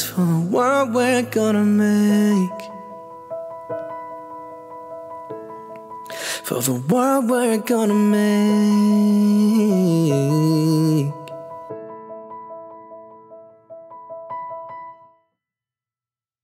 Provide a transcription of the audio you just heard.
For the world we're gonna make. For the world we're gonna make.